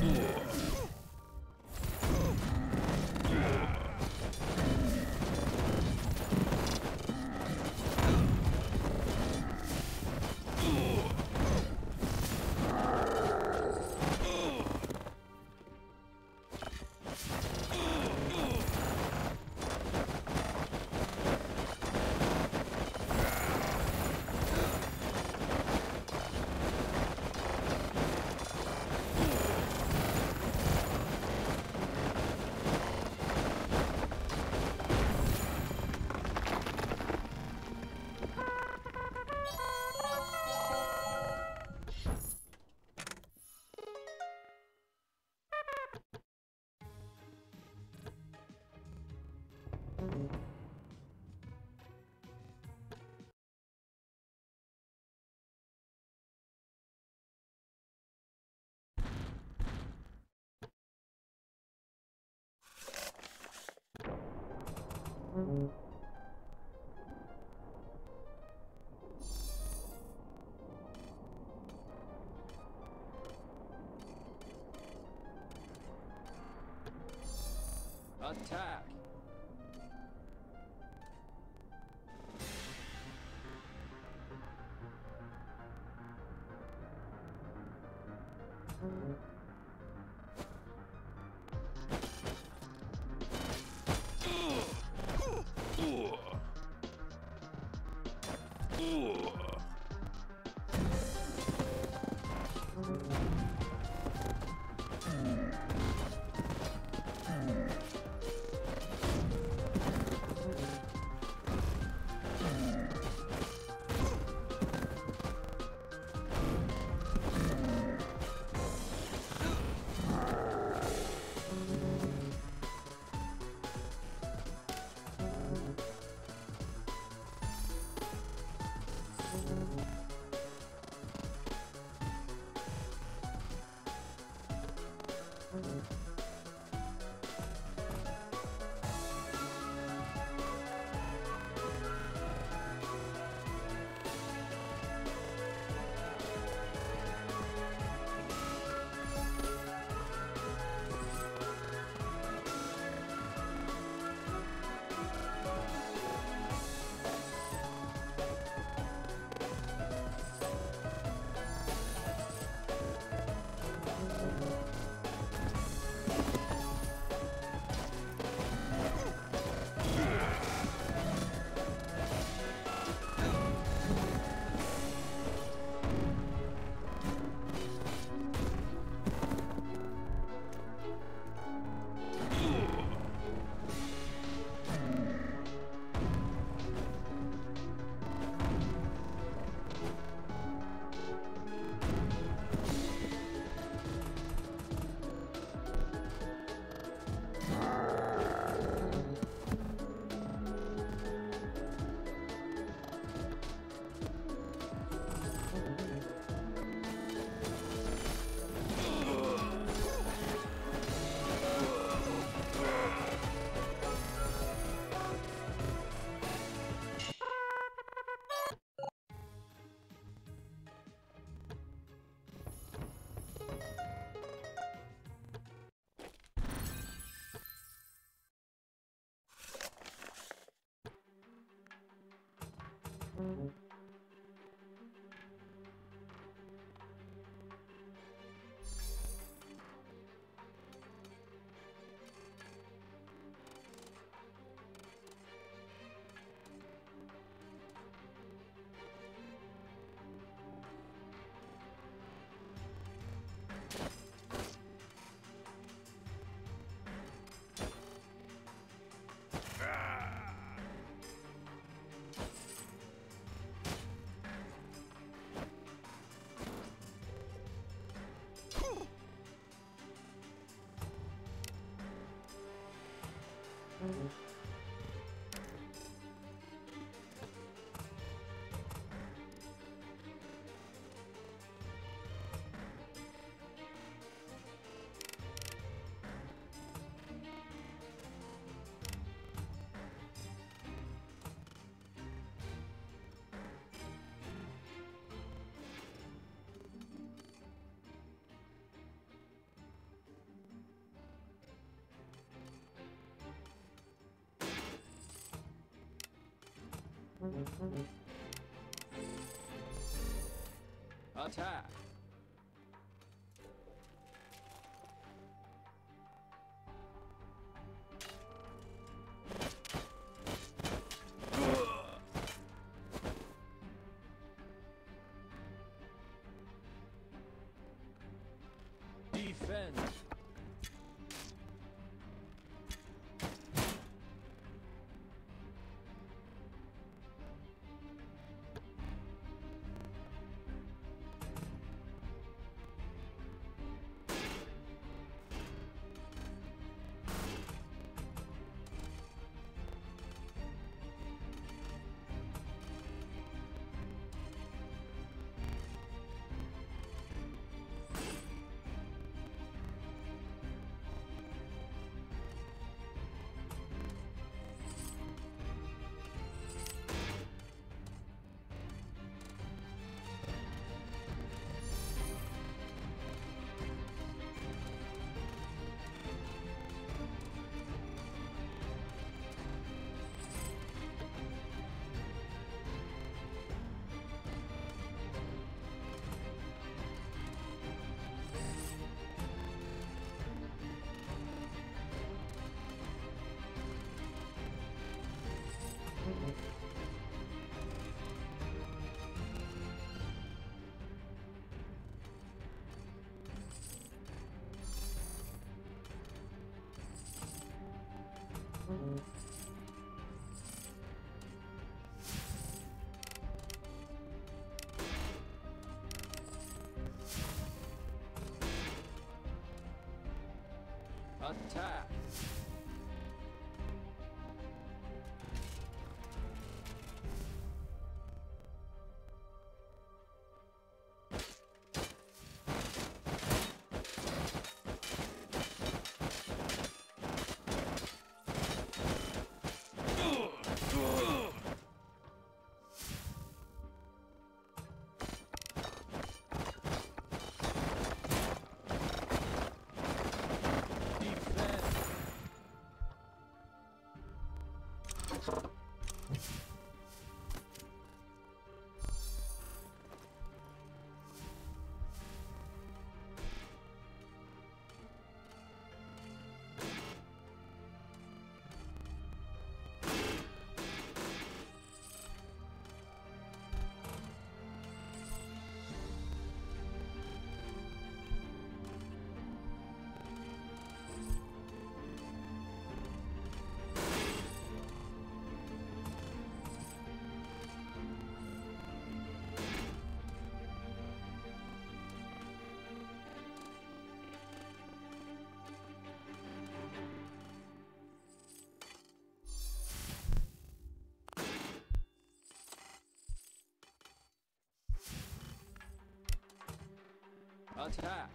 Attack! Attack! Bye. Attack! Attack! Defend! Attack!